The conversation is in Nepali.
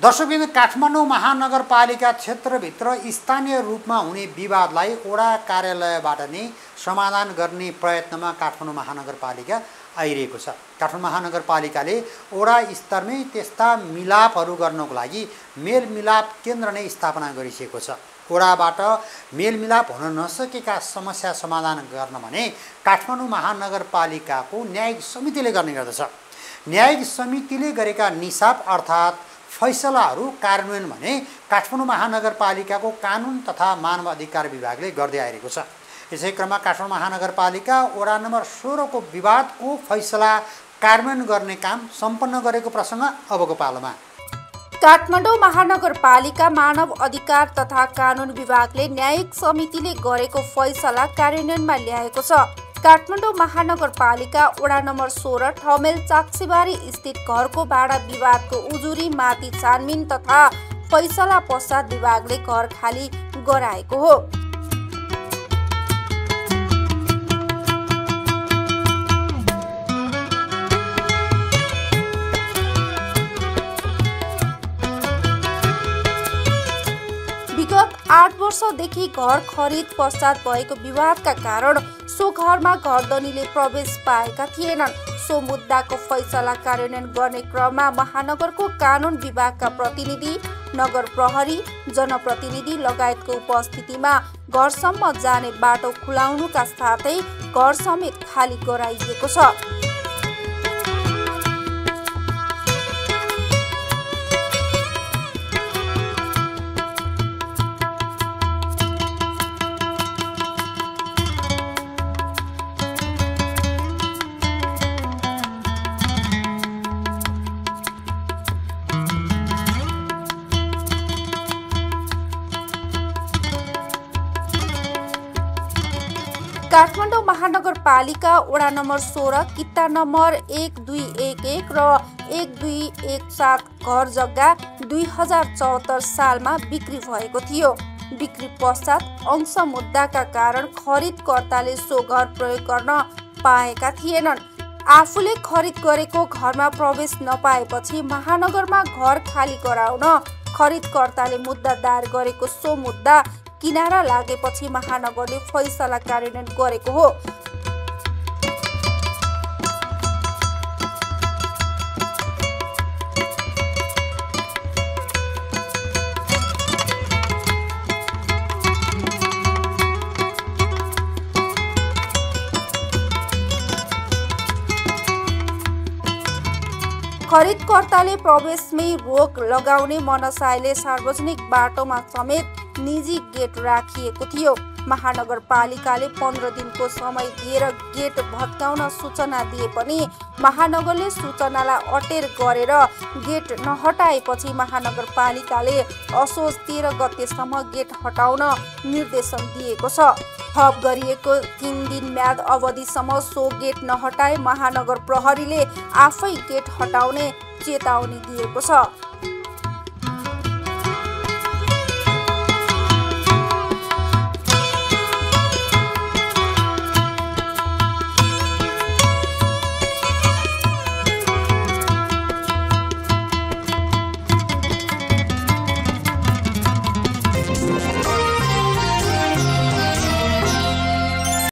दर्शकबिन काठमाडौँ महानगरपालिका क्षेत्रभित्र स्थानीय रूपमा हुने विवादलाई ओडा कार्यालयबाट नै समाधान गर्ने प्रयत्नमा काठमाडौँ महानगरपालिका आइरहेको छ। काठमाडौँ महानगरपालिकाले ओडा स्तरमै त्यस्ता मिलापहरू गर्नको लागि मेलमिलाप केन्द्र नै स्थापना गरिसकेको छ। ओडाबाट मेलमिलाप हुन नसकेका समस्या समाधान गर्न भने काठमाडौँ महानगरपालिकाको न्यायिक समितिले गर्ने गर्दछ। न्यायिक समितिले गरेका निसाब अर्थात् फैसलाहरू कार्यान्वयन भने काठमाडौँ महानगरपालिकाको कानुन तथा मानव अधिकार विभागले गर्दै आइरहेको छ। यसै क्रममा काठमाडौँ महानगरपालिका वडा नम्बर सोह्रको विवादको फैसला कार्यान्वयन गर्ने काम सम्पन्न गरेको प्रसङ्ग अबको पालोमा। काठमाडौँ महानगरपालिका मानव अधिकार तथा कानुन विभागले न्यायिक समितिले गरेको फैसला कार्यान्वयनमा ल्याएको छ। काठमाडौँ महानगरपालिका वडा नम्बर सोह्र ठमेल चाक्सीबारी स्थित घरको भाडा विवादको उजुरी माथि छानबिन तथा फैसला पश्चात विभागले घर खाली गराएको हो। वर्षदेखि घर खरिद पश्चात भएको विवादका कारण सो घरमा घरधनीले प्रवेश पाएका थिएनन्। सो मुद्दाको फैसला कार्यान्वयन गर्ने क्रममा महानगरको कानुन विभागका प्रतिनिधि नगर प्रहरी जनप्रतिनिधि लगायतको उपस्थितिमा घरसम्म जाने बाटो खुलाउनुका साथै घर समेत खाली गराइएको छ। काठमाडौँ महानगरपालिका वडा नम्बर सोह्र किता नम्बर एक दुई एक एक र एक दुई एक सात घर जग्गा दुई हजार चौहत्तर सालमा बिक्री भएको थियो। बिक्री पश्चात अंश मुद्दाका कारण खरिदकर्ताले सो घर प्रयोग गर्न पाएका थिएनन्। आफूले खरिद गरेको घरमा प्रवेश नपाएपछि महानगरमा घर खाली गराउन खरिदकर्ताले मुद्दा दायर गरेको सो मुद्दा किनारा लागेपछि महानगरले फैसला कार्यान्वयन गरेको हो। खरिदकर्ताले प्रवेशमै रोक लगाउने मनसायले सार्वजनिक बाटोमा समेत निजी गेट राखिएको थियो। महानगरपालिकाले पन्ध्र दिनको समय दिएर गेट भत्काउन सूचना दिए पनि महानगरले सूचनालाई अटेर गरेर गेट नहटाएपछि महानगरपालिकाले असोज तेह्र गतेसम्म गेट हटाउन निर्देशन दिएको छ। थप गरिएको तिन दिन म्याद अवधिसम्म सो गेट नहटाए महानगर प्रहरीले आफै गेट हटाउने चेतावनी दिएको छ।